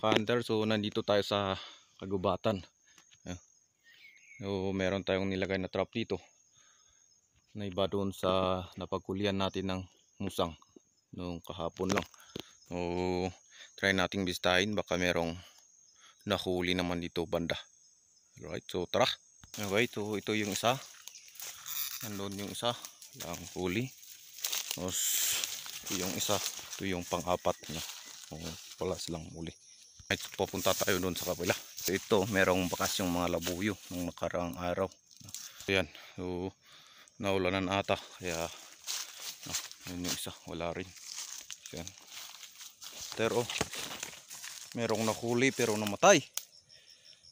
hunter, so nandito tayo sa kagubatan. So meron tayong nilagay na trap dito. Na iba doon sa napagkulian natin ng musang nung kahapon lang. So try nating bistahin baka merong nahuli naman dito banda. Alright, so tara. Okay, so ito yung isa. Nandun yung isa. Lang huli. Tapos ito yung isa. Ito yung pang-apat niya. So, wala silang huli. Right, pupunta tayo doon sa kabila. So ito, merong bakas yung mga labuyo nung nakaraang araw. Ayan, so naulanan ata. Kaya, ah, yun yung isa. Wala rin. Ayan. Pero, merong nahuli pero namatay.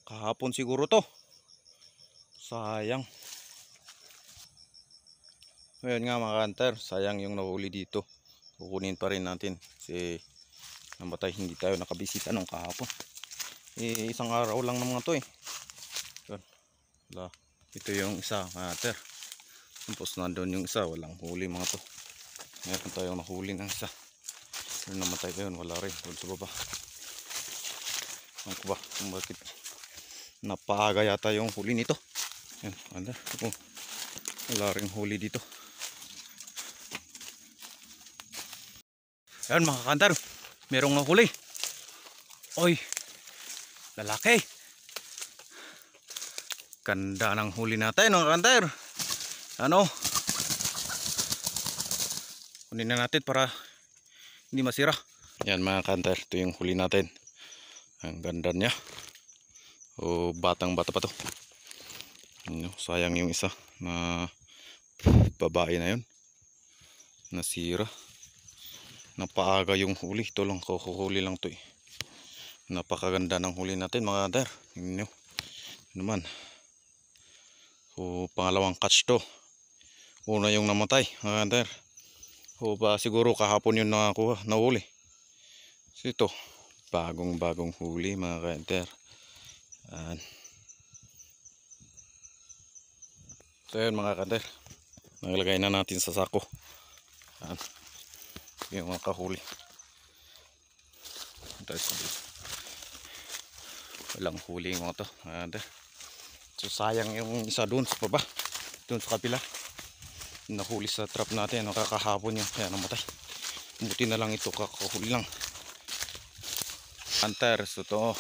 Kahapon siguro to. Sayang. Ngayon nga mga hunter, sayang yung nahuli dito. Kukunin pa rin natin. Kasi namatay hindi tayo nakabisita nung kahapon. Eh, isang araw lang naman to eh. Yan. Wala. Ito yung isa mga hunter. Tapos nandun yung isa, walang huli mga to. Meron tayong nahuli ng isa. Pero namatay yun, wala rin. Doon sa baba. Ano ko ba? Kung bakit napaaga yata yung huli nito. Yan, anda. Oh, wala rin huli dito. Yan mga kantar, merong nahuli. Oy, lalaki. Ganda ng huli natin mga kantar. Ano? Kunin na natin para hindi masira. Yan mga kantar, ito yung huli natin. Ang ganda niya. O batang bata pa to. Ano, sayang yung isa na babae na yun. Nasira. Napaaga yung huli. Ito lang, kukuhuli lang to eh. Napakaganda ng huli natin mga kantar. Tingnan nyo. Naman. So, pangalawang catch to. Una yung namatay mga kantar. O ba siguro kahapon yun nakakuha, nahuli. So ito, bagong bagong huli mga kantar. Yan. So yun mga kantar. Naglagay na natin sa sako. Yan. Yung mga kahuli. Ito, ito, ito. Walang huli yung mga to. Mga kantar. So sayang yung isa doon sa baba. Doon sa kapila. Nahuli sa trap natin. Nakakahapon yun. Kaya namatay. Buti na lang ito. Kakahuli lang. Hunter. So to.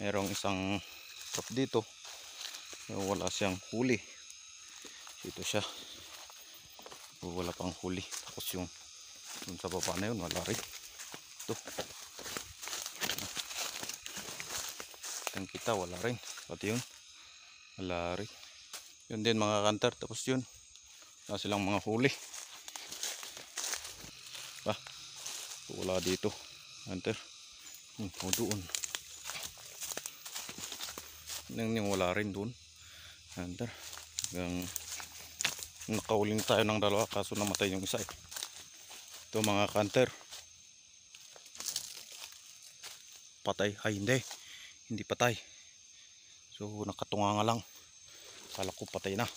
Merong isang trap dito. Pero wala siyang huli. Dito siya. Wala pang huli. Tapos yung dun sa baba na yun. Wala rin. Ito. Yung kita. Wala rin. Pati yun. Wala rin. Yun din mga kantar. Tapos yun. Wala silang mga huli. Ah, wala dito. Hunter. Hmm, o doon. Nang wala rin doon. Hunter. Hanggang nakauling tayo ng dalawa kaso namatay yung isa eh. Ito mga hunter. Patay. Ay hindi. Hindi patay. So nakatunga nga lang. Kala ko patay na.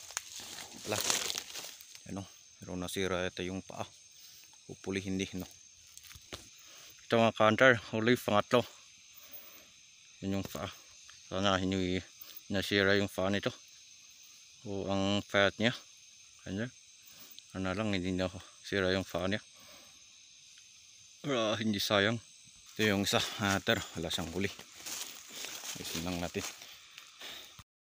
Wala. Ano, pero nasira ito yung paa. Hopefully hindi, no. Ito mga counter, huli pangatlo. Yun yung paa. Sana hindi nasira yung paa nito. O ang fat niya. Kanya. Ano lang, hindi na sira yung paa niya. Ah, hindi sayang. Ito yung isa, hater. Wala siyang huli. Isin lang natin.